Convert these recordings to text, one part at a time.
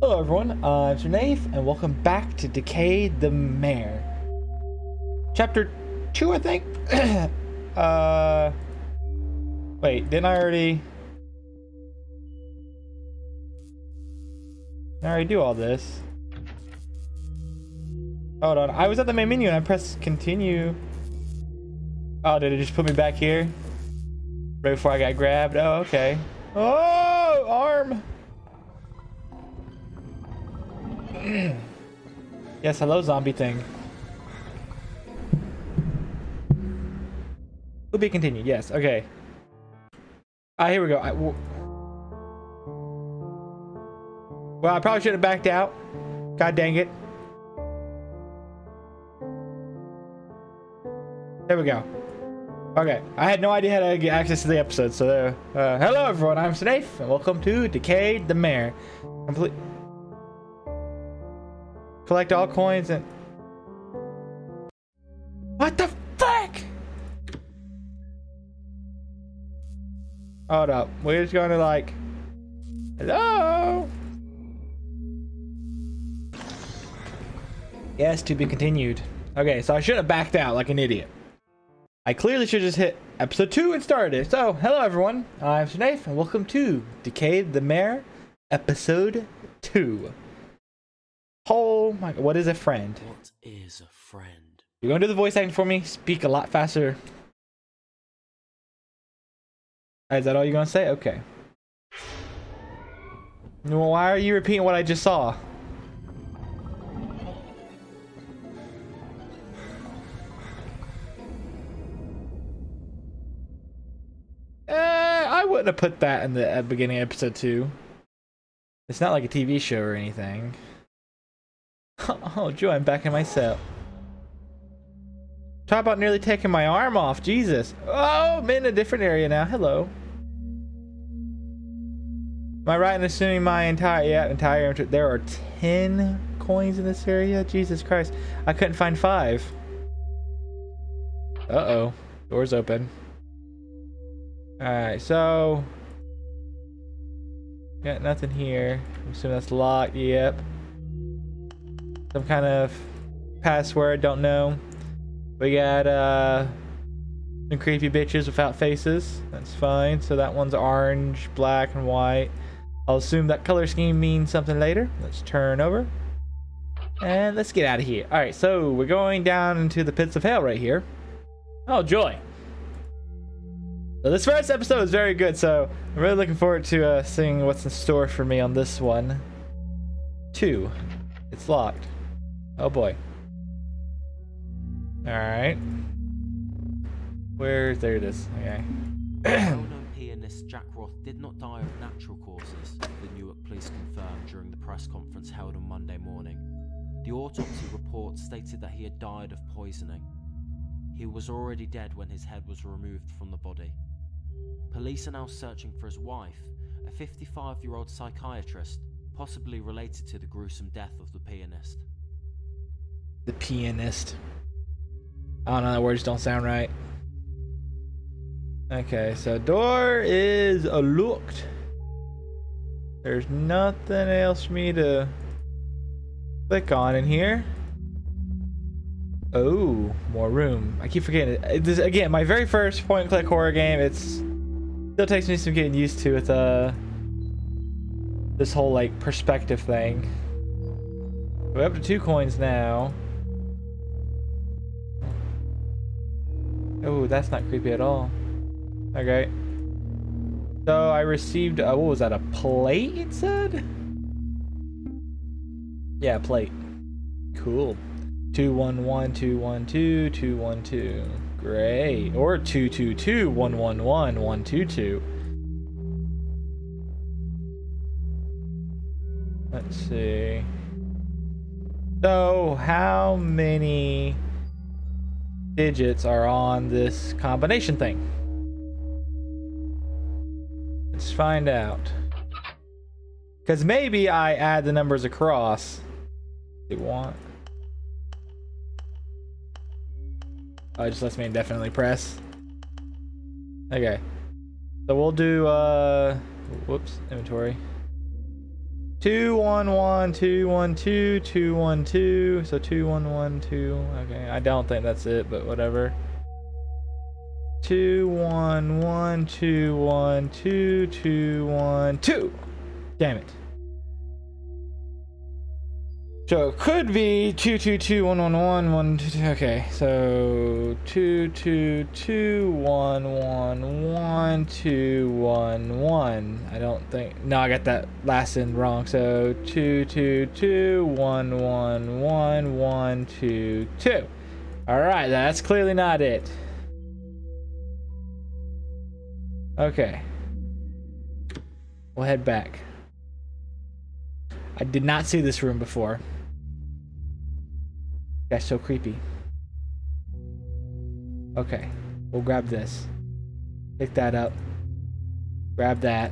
Hello everyone, uh, I'm Sir and welcome back to Decay the Mare. Chapter 2, I think? uh... Wait, didn't I already... I already do all this? Hold on, I was at the main menu and I pressed continue. Oh, did it just put me back here? Right before I got grabbed? Oh, okay. Oh, arm! yes, hello, zombie thing. Will be continued. Yes. Okay. Ah, here we go. I, well, I probably should have backed out. God dang it. There we go. Okay, I had no idea how to get access to the episode, so there. Uh, hello everyone, I'm Sir Kneighf, and welcome to Decay the Mare. Complete. Collect all coins and... What the fuck? Hold up. We're just gonna like... Hello? Yes, to be continued. Okay, so I should have backed out like an idiot. I clearly should just hit episode 2 and started it. So, hello everyone. I'm Sir Kneighf, and welcome to Decay the Mare, episode 2. Oh my, what is a friend? What is a friend? You're gonna do the voice acting for me? Speak a lot faster. Is that all you're gonna say? Okay. Well, why are you repeating what I just saw? Eh, I wouldn't have put that in the uh, beginning of episode 2. It's not like a TV show or anything. Oh, Joe, I'm back in my cell. Talk about nearly taking my arm off. Jesus. Oh, I'm in a different area now. Hello. Am I right in assuming my entire, yeah, entire, there are 10 coins in this area? Jesus Christ. I couldn't find five. Uh-oh. Door's open. Alright, so... Got nothing here. I'm assuming that's locked. Yep some kind of password, don't know. We got uh, some creepy bitches without faces. That's fine. So that one's orange, black, and white. I'll assume that color scheme means something later. Let's turn over. And let's get out of here. Alright, so we're going down into the pits of hell right here. Oh, joy. So this first episode is very good, so I'm really looking forward to uh, seeing what's in store for me on this one. Two. It's locked. Oh boy. Alright. Where? There it is. Okay. Well-known pianist Jack Roth did not die of natural causes, the Newark police confirmed during the press conference held on Monday morning. The autopsy report stated that he had died of poisoning. He was already dead when his head was removed from the body. Police are now searching for his wife, a 55-year-old psychiatrist, possibly related to the gruesome death of the pianist. The pianist. I don't know, the words don't sound right. Okay, so door is locked. There's nothing else for me to click on in here. Oh, more room. I keep forgetting it. This, again, my very first point and click horror game. It's still takes me some getting used to with uh this whole like perspective thing. We're up to two coins now. Oh, that's not creepy at all. Okay. So I received, uh, what was that, a plate it said? Yeah, plate. Cool. 211, 212, 212. Great. Or 222, 111, 122. Let's see. So, how many digits are on this combination thing. Let's find out. Because maybe I add the numbers across. They want. Oh, it just lets me indefinitely press. Okay. So we'll do, uh, whoops, inventory. Two one one two one two two one two. So two one one two. Okay, I don't think that's it, but whatever. Two one one two one two two one two. Damn it. So it could be two two two one one one one two. two. Okay, so two two two one one one two one one. I don't think. No, I got that last end wrong. So two two two one one one one two two. All right, that's clearly not it. Okay. We'll head back. I did not see this room before. That's so creepy. Okay, we'll grab this. Pick that up. Grab that.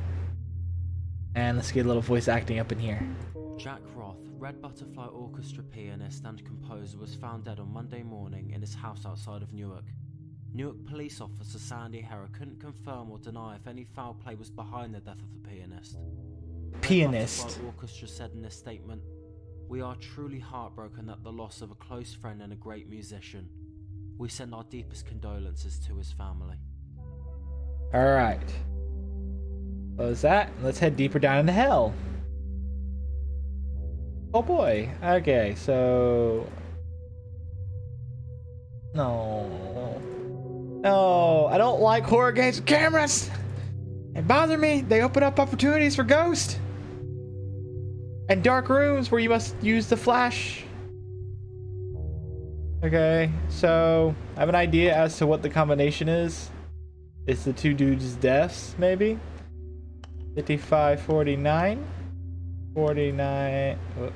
And let's get a little voice acting up in here. Jack Roth, Red Butterfly Orchestra pianist and composer, was found dead on Monday morning in his house outside of Newark. Newark police officer Sandy Herra couldn't confirm or deny if any foul play was behind the death of the pianist. Pianist. Orchestra said in a statement, We are truly heartbroken at the loss of a close friend and a great musician. We send our deepest condolences to his family. Alright. Close that. Let's head deeper down into hell. Oh boy. Okay, so. No. No, I don't like horror games with cameras. They bother me. They open up opportunities for ghosts. And dark rooms where you must use the flash. Okay, so I have an idea as to what the combination is. It's the two dudes' deaths, maybe? 55, 49? 49, uh,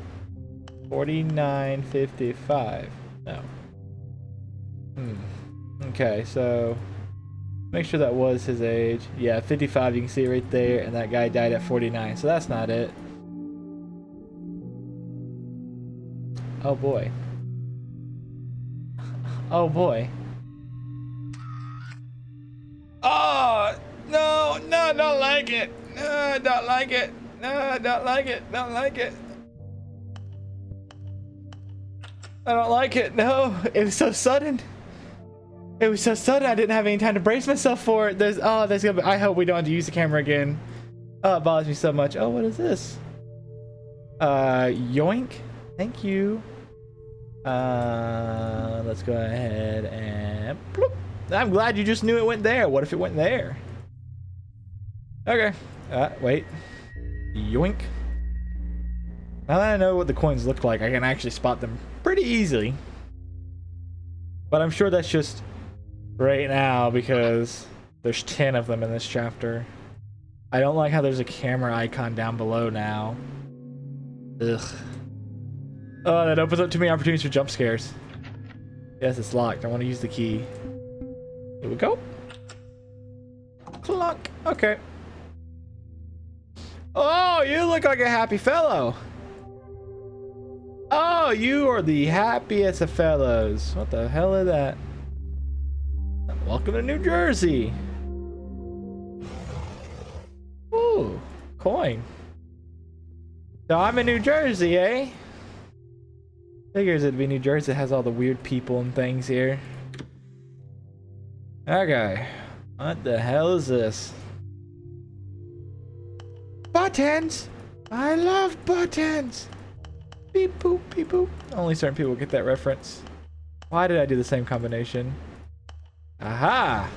49, 55. No. Hmm. Okay, so make sure that was his age. Yeah, 55, you can see right there, and that guy died at 49, so that's not it. Oh boy. Oh boy. Oh no, no, don't like it. No, don't like it. No, don't like it. Don't like it. I don't like it. No, it was so sudden. It was so sudden. I didn't have any time to brace myself for it. There's oh, there's gonna be. I hope we don't have to use the camera again. Oh, it bothers me so much. Oh, what is this? Uh, yoink. Thank you. Uh, let's go ahead and. Bloop. I'm glad you just knew it went there. What if it went there? Okay. Uh, wait. Yoink. Now that I know what the coins look like, I can actually spot them pretty easily. But I'm sure that's just right now because there's 10 of them in this chapter. I don't like how there's a camera icon down below now. Ugh. Oh, that opens up too many opportunities for jump scares. Yes, it's locked. I want to use the key. Here we go. Clunk. Okay. Oh, you look like a happy fellow. Oh, you are the happiest of fellows. What the hell is that? Welcome to New Jersey. Ooh, coin. So I'm in New Jersey, eh? Figures it'd be New Jersey. It has all the weird people and things here. Okay. What the hell is this? Buttons! I love buttons! Beep boop, beep boop. Only certain people get that reference. Why did I do the same combination? Aha!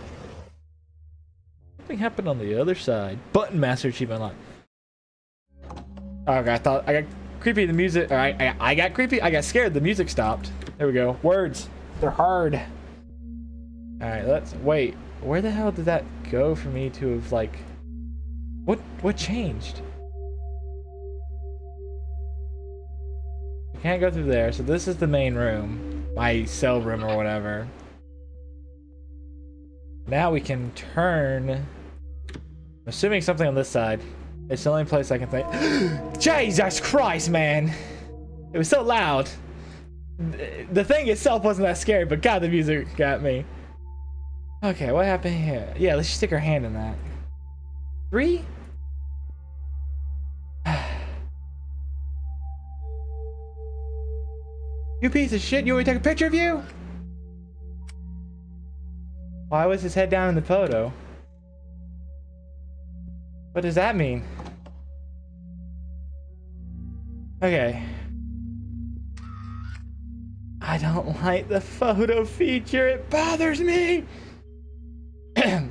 Something happened on the other side. Button Master Achievement Unlocked. Oh, okay, I thought I got creepy. The music. All right, I, I got creepy. I got scared. The music stopped. There we go. Words. They're hard. All right, let's wait. Where the hell did that go for me to have like? What what changed? I can't go through there. So this is the main room, my cell room or whatever. Now we can turn. I'm assuming something on this side. It's the only place I can think. Jesus Christ, man! It was so loud. The thing itself wasn't that scary, but God, the music got me. Okay, what happened here? Yeah, let's stick our hand in that. Three? You piece of shit, you want me to take a picture of you? Why was his head down in the photo? What does that mean? Okay. I don't like the photo feature. It bothers me. oh,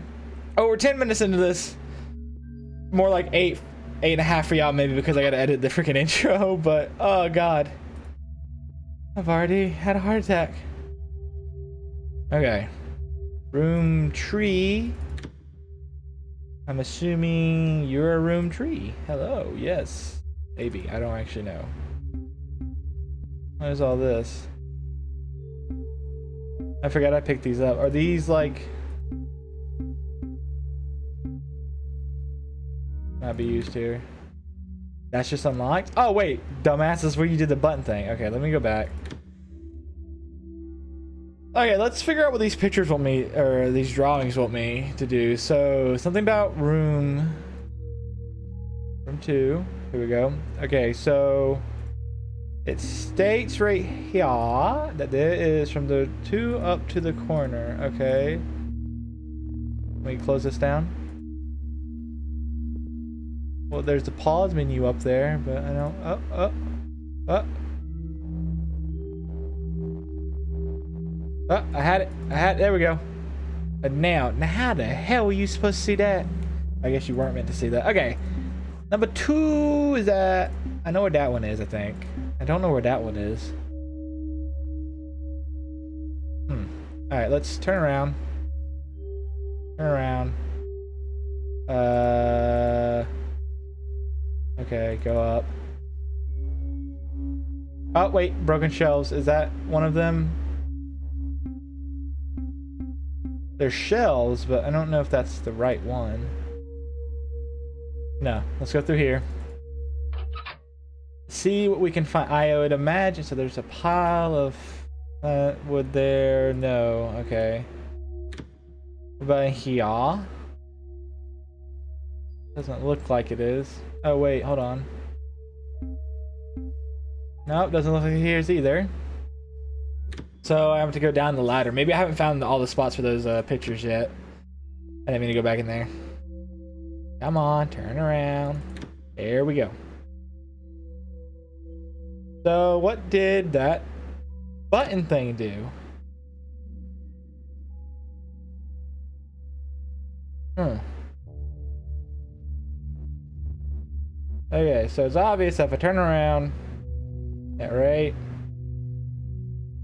we're 10 minutes into this. More like eight, eight and a half for y'all maybe because I gotta edit the freaking intro, but oh god. I've already had a heart attack. Okay. Room tree. I'm assuming you're a room tree. Hello, yes. Maybe, I don't actually know. What is all this? I forgot I picked these up. Are these like... Not be used here. That's just unlocked? Oh wait, dumbass, is where you did the button thing. Okay, let me go back. Okay, let's figure out what these pictures want me, or these drawings want me to do. So, something about room... Room 2. Here we go. Okay, so... It states right here that there is from the 2 up to the corner. Okay. Let me close this down. Well, there's the pause menu up there, but I don't... Oh, oh, oh. Oh, I had it. I had. There we go. But now, now how the hell were you supposed to see that? I guess you weren't meant to see that. Okay. Number two is that... I know where that one is, I think. I don't know where that one is. Hmm. Alright, let's turn around. Turn around. Uh... Okay, go up. Oh, wait. Broken shelves. Is that one of them? They're shells, but I don't know if that's the right one. No, let's go through here. See what we can find. I would imagine, so there's a pile of uh, wood there. No, okay. About here? Doesn't look like it is. Oh wait, hold on. Nope, doesn't look like it here either. So I have to go down the ladder. Maybe I haven't found all the spots for those uh, pictures yet. I didn't mean to go back in there. Come on, turn around. There we go. So what did that button thing do? Hmm. Okay, so it's obvious if I turn around, yeah, right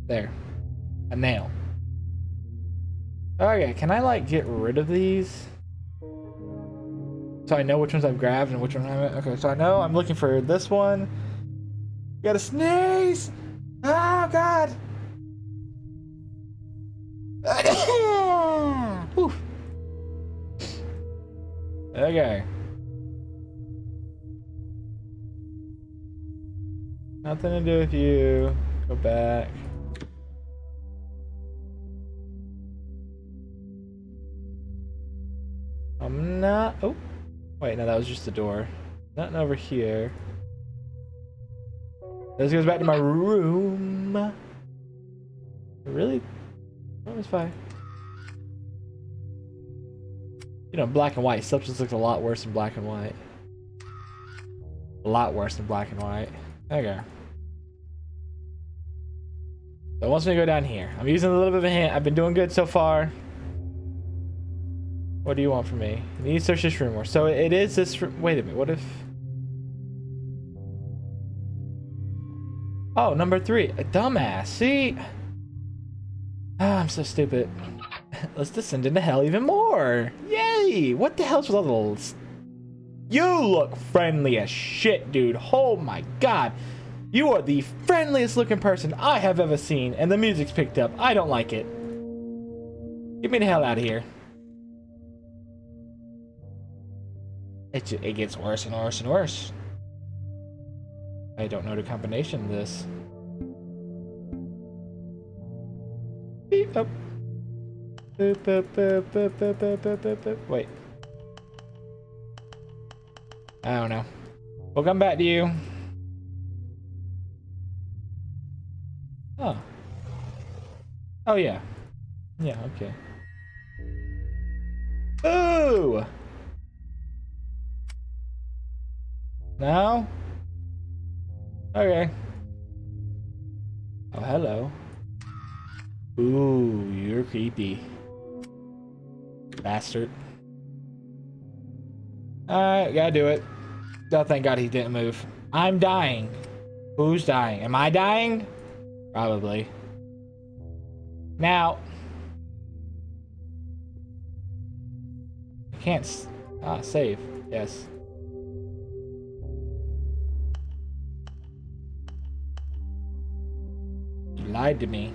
there a nail. Okay, can I like get rid of these? So I know which ones I've grabbed and which ones I haven't. Okay, so I know I'm looking for this one. Got a sneeze! Oh god! okay. Nothing to do with you. Go back. I'm not... Oh. Wait, no, that was just the door. Nothing over here. This goes back to my room. Really? That was fine. You know, black and white. Substance looks a lot worse than black and white. A lot worse than black and white. Okay. So it wants me to go down here. I'm using a little bit of a hint. I've been doing good so far. What do you want from me? You need to search this room more. So it is this. Wait a minute. What if... Oh, number three. A dumbass. See? Oh, I'm so stupid. Let's descend into hell even more. Yay! What the hell's with all those... You look friendly as shit, dude. Oh my god. You are the friendliest looking person I have ever seen, and the music's picked up. I don't like it. Get me the hell out of here. It, it gets worse and worse and worse. I don't know the combination of this. Beep up. Boop, boop, boop, boop, boop, boop, boop, boop, boop. Wait. I don't know. We'll come back to you. Oh. Oh, yeah. Yeah, okay. Ooh! Now? Okay. Oh, hello. Ooh, you're creepy. Bastard. Alright, gotta do it. Oh, thank God he didn't move. I'm dying. Who's dying? Am I dying? Probably. Now. I can't. ah, save. Yes. Lied to me.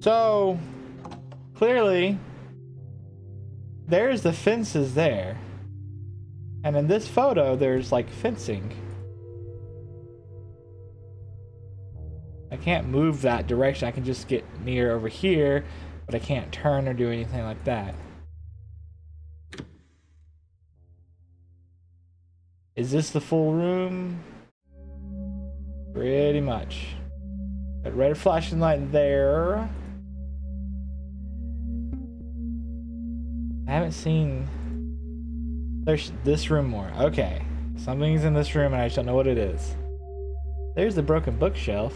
So, clearly, there's the fences there. And in this photo, there's like fencing. I can't move that direction. I can just get near over here, but I can't turn or do anything like that. Is this the full room? Pretty much. That red flashing light there. I haven't seen there's this room more. Okay. Something's in this room and I just don't know what it is. There's the broken bookshelf.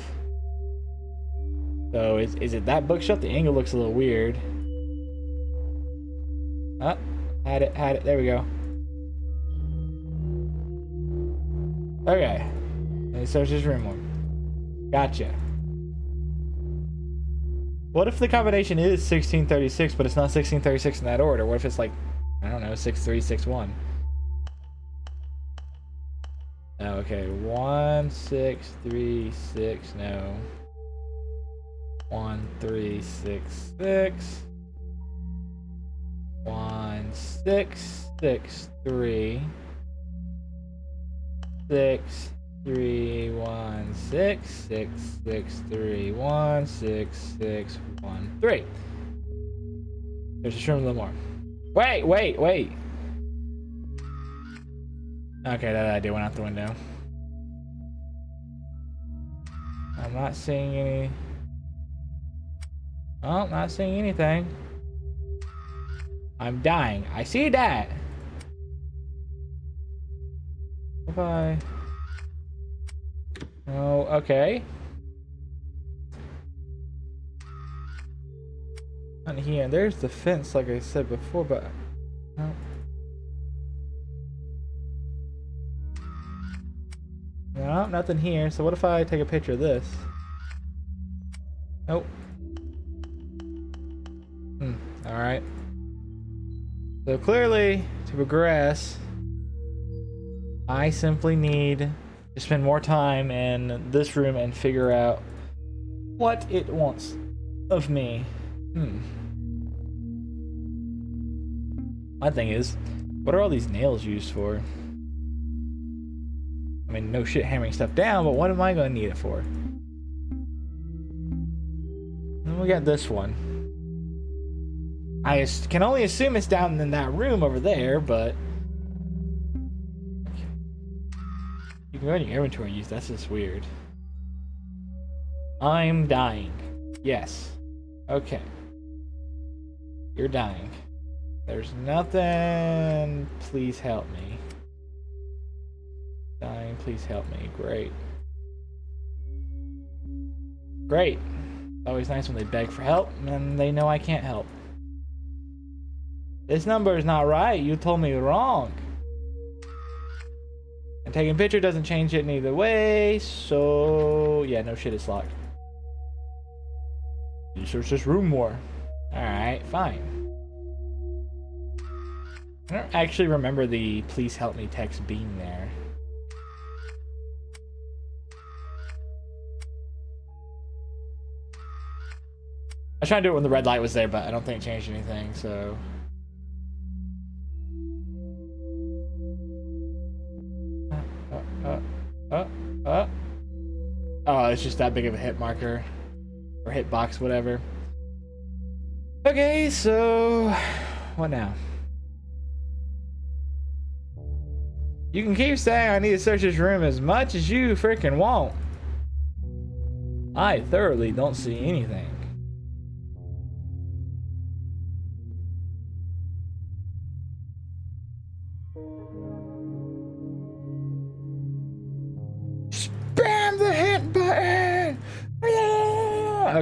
So is, is it that bookshelf? The angle looks a little weird. Oh, had it, had it. There we go. Okay. And search this room one. Gotcha. What if the combination is 1636, but it's not 1636 in that order? What if it's like, I don't know, 6361? Oh, okay, 1636, no. 1366. 1663. 6 three one six six six three one six six one three. There's a little more. Wait, wait, wait. Okay, that idea went out the window. I'm not seeing any. Oh, not seeing anything. I'm dying. I see that. Bye. Oh, okay. Not here. There's the fence, like I said before, but no. No, nothing here. So what if I take a picture of this? Nope. Hmm. All right. So clearly, to progress, I simply need to spend more time in this room and figure out what it wants of me. Hmm. My thing is, what are all these nails used for? I mean, no shit hammering stuff down, but what am I to need it for? And we got this one. I can only assume it's down in that room over there, but You can go in your inventory use that's just weird. I'm dying. Yes. Okay. You're dying. There's nothing. Please help me. Dying, please help me. Great. Great. Always nice when they beg for help and they know I can't help. This number is not right. You told me wrong. Taking picture doesn't change it neither way, so yeah, no shit, it's locked. You search this room more. Alright, fine. I don't actually remember the please help me text being there. I was trying to do it when the red light was there, but I don't think it changed anything, so... Uh, oh, it's just that big of a hit marker. Or hit box, whatever. Okay, so... What now? You can keep saying I need to search this room as much as you freaking want. I thoroughly don't see anything.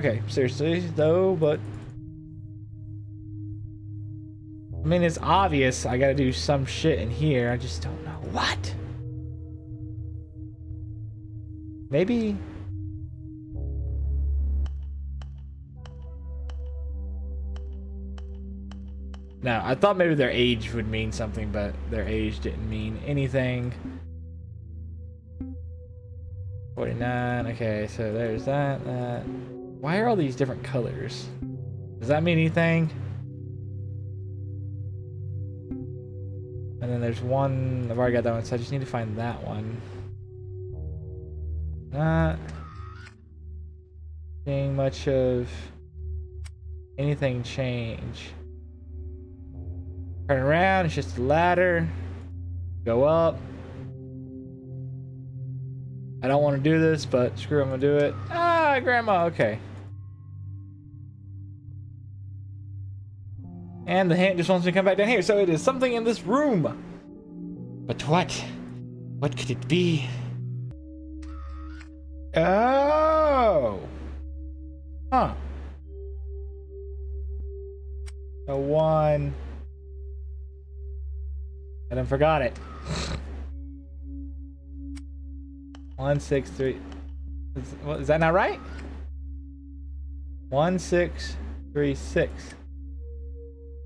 Okay, seriously though, but I mean, it's obvious I gotta do some shit in here. I just don't know what. Maybe. No, I thought maybe their age would mean something, but their age didn't mean anything. 49, okay, so there's that, that. Why are all these different colors? Does that mean anything? And then there's one, I've already got that one, so I just need to find that one. Not seeing much of anything change. Turn around, it's just a ladder. Go up. I don't want to do this, but screw it, I'm gonna do it. Ah, grandma, okay. And the hand just wants me to come back down here, so it is something in this room. But what? What could it be? Oh! Huh. A one. And I forgot it. One, six, three. Is, what, is that not right? One, six, three, six.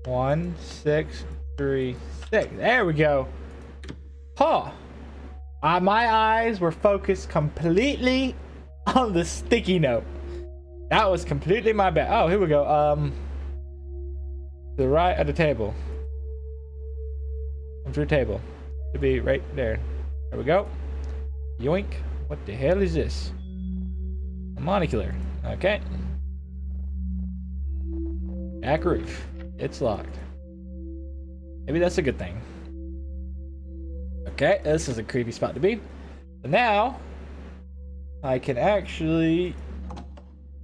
One, six, three, six. There we go. Huh. Uh, my eyes were focused completely on the sticky note. That was completely my bad. Oh, here we go. Um, to the right of the table. Come through table. To be right there. There we go. Yoink. What the hell is this? A monocular. Okay. Back roof. It's locked. Maybe that's a good thing. Okay, this is a creepy spot to be. But now, I can actually...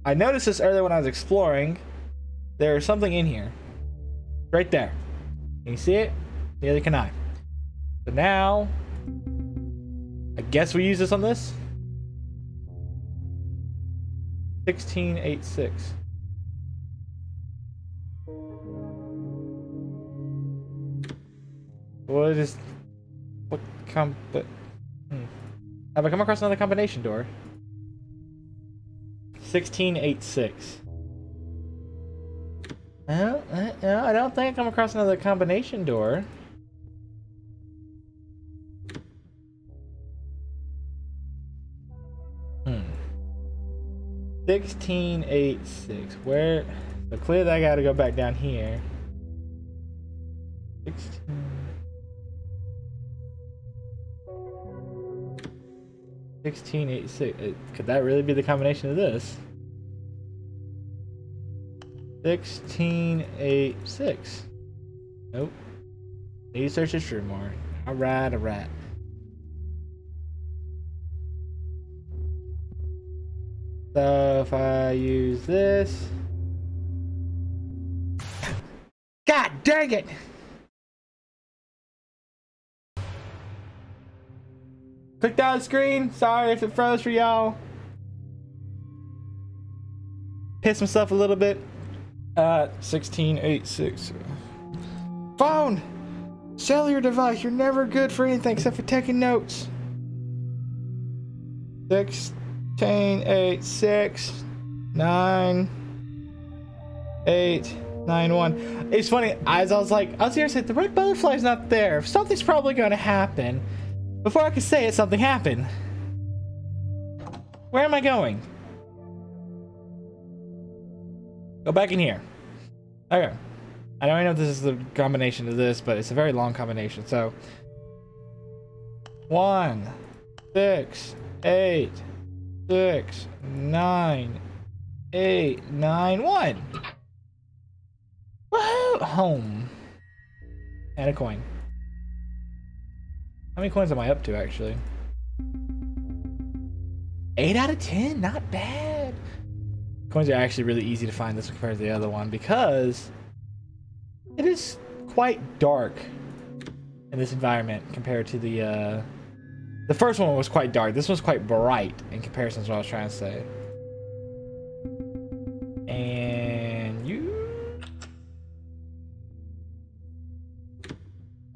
I noticed this earlier when I was exploring. There's something in here. Right there. Can you see it? Neither can I. So now, I guess we use this on this. 1686. What is what com but hmm. have I come across another combination door? 1686. No, no, I don't think I come across another combination door. Hmm. 1686. Where? So clearly I gotta go back down here. 16. 1686. Uh, could that really be the combination of this? 1686. Nope. Need to search this room more. Alright, alright. So if I use this. God dang it! Clicked out the screen. Sorry if it froze for y'all. Pissed myself a little bit. Uh, 1686. Phone! Cellular device. You're never good for anything except for taking notes. 1686 9 8 9 1. It's funny, as I was like, I was here saying the red butterfly's not there. Something's probably gonna happen. Before I could say it, something happened. Where am I going? Go back in here. Okay. I don't know if this is the combination of this, but it's a very long combination. So, one, six, eight, six, nine, eight, nine, one. Woohoo! Home. And a coin. How many coins am I up to, actually? 8 out of 10? Not bad. Coins are actually really easy to find this compared to the other one because it is quite dark in this environment compared to the uh, the first one was quite dark. This one's quite bright in comparison to what I was trying to say. And you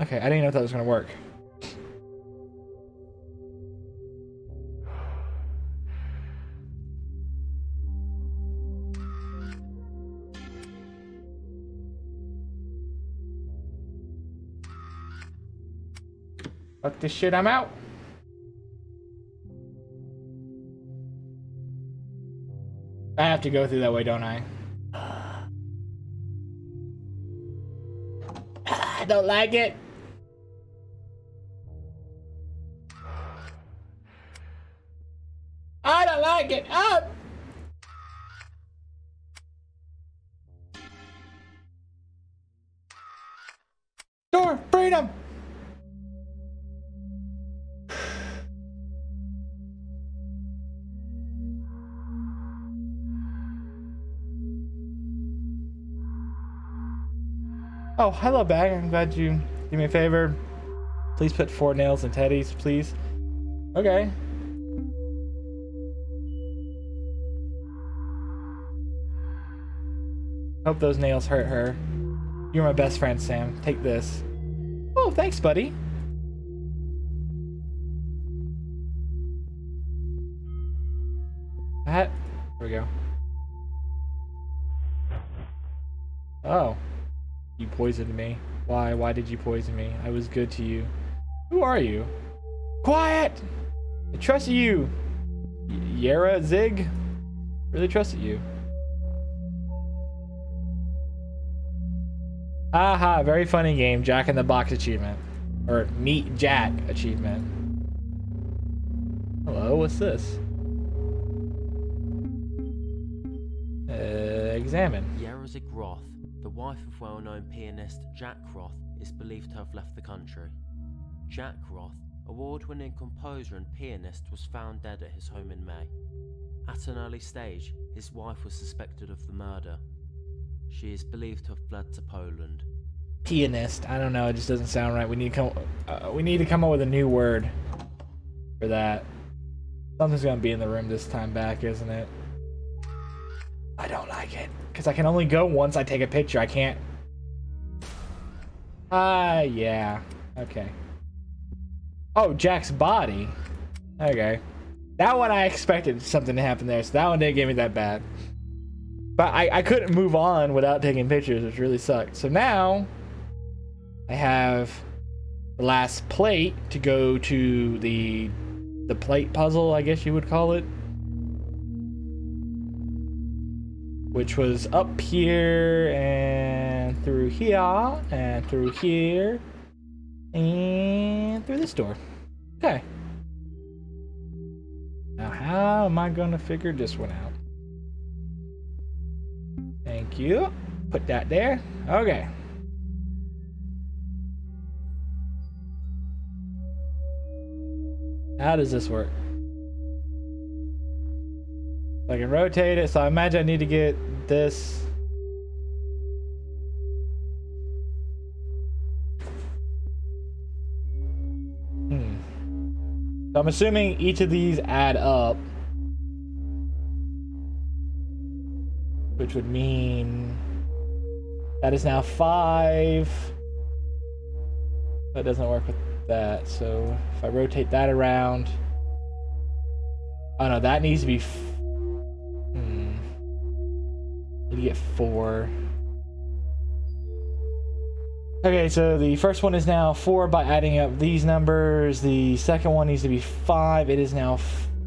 Okay, I didn't know if that was gonna work. Fuck this shit, I'm out. I have to go through that way, don't I? I don't like it. Oh, hello, bag. I'm glad you do me a favor. Please put four nails in Teddy's, please. Okay. Hope those nails hurt her. You're my best friend, Sam. Take this. Oh, thanks, buddy. That. There we go. Oh. Poisoned me. Why? Why did you poison me? I was good to you. Who are you? Quiet! I trusted you. Yara Zig? Really trusted you. Aha, very funny game. Jack in the Box achievement. Or Meet Jack achievement. Hello, what's this? Uh, examine. Yarazik Roth, the wife of well known pianist Jack Roth, is believed to have left the country. Jack Roth, award winning composer and pianist, was found dead at his home in May. At an early stage, his wife was suspected of the murder. She is believed to have fled to Poland. Pianist. I don't know. It just doesn't sound right. We need to come. Uh, we need to come up with a new word for that. Something's gonna be in the room this time back, isn't it? I don't like it because I can only go once I take a picture. I can't. Ah, uh, yeah. Okay. Oh, Jack's body. Okay. That one I expected something to happen there, so that one didn't give me that bad. But I, I couldn't move on without taking pictures, which really sucked. So now I have the last plate to go to the the plate puzzle, I guess you would call it. Which was up here and through here and through here and through this door. Okay. Now how am I gonna figure this one out? Thank you. Put that there. Okay. How does this work? I can rotate it, so I imagine I need to get this. Hmm. So I'm assuming each of these add up. Which would mean that is now five. That doesn't work with that. So if I rotate that around. Oh no, that needs to be. To get four. Okay, so the first one is now four by adding up these numbers. The second one needs to be five. It is now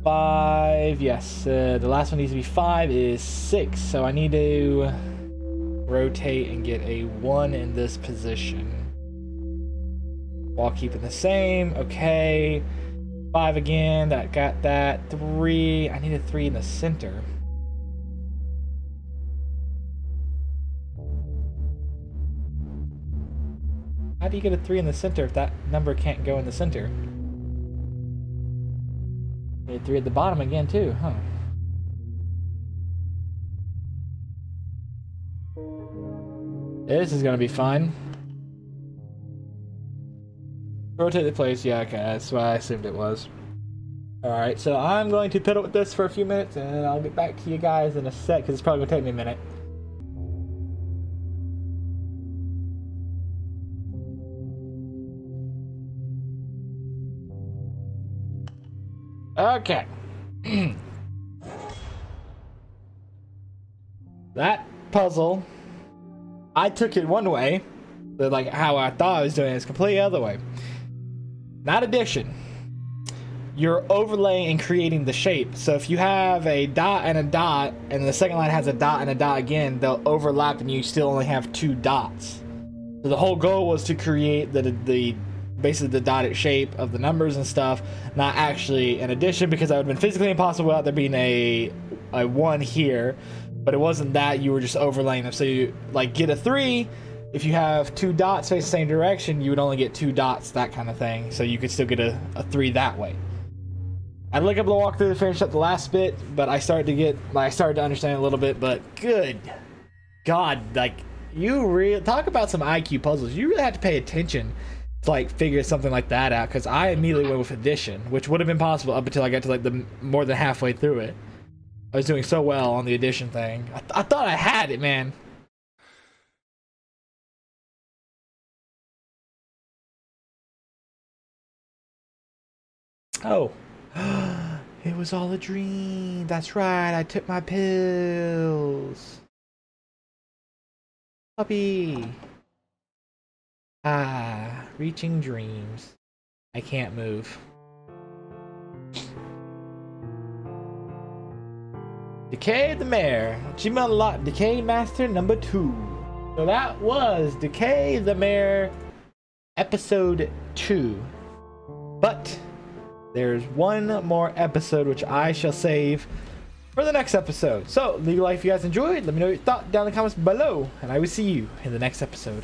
five. Yes, uh, the last one needs to be five. Is six. So I need to rotate and get a one in this position while keeping the same. Okay. Five again. That got that. Three. I need a three in the center. Do you get a 3 in the center if that number can't go in the center? A 3 at the bottom again, too, huh? This is gonna be fun. Rotate the place, yeah, okay, that's what I assumed it was. Alright, so I'm going to piddle with this for a few minutes and I'll get back to you guys in a sec because it's probably gonna take me a minute. Okay. that puzzle, I took it one way, but like how I thought I was doing it is completely other way. Not addition. You're overlaying and creating the shape. So if you have a dot and a dot, and the second line has a dot and a dot again, they'll overlap and you still only have two dots. So the whole goal was to create the the basically the dotted shape of the numbers and stuff, not actually an addition because that would have been physically impossible without there being a a one here. But it wasn't that you were just overlaying them. So you like get a three. If you have two dots face the same direction, you would only get two dots, that kind of thing. So you could still get a, a three that way. I'd look up the walkthrough to finish up the last bit, but I started to get, like, I started to understand a little bit. But good God, like you really talk about some IQ puzzles. You really have to pay attention like figure something like that out because I immediately went with addition, which would have been possible up until I got to like the more than halfway through it. I was doing so well on the addition thing. I, th I thought I had it, man. Oh. it was all a dream. That's right. I took my pills. Puppy. Ah, reaching dreams. I can't move. Decay the Mare. Achievement unlocked. Decay Master number two. So that was Decay the Mare episode two. But there's one more episode which I shall save for the next episode. So leave a like if you guys enjoyed. Let me know your thought down in the comments below. And I will see you in the next episode.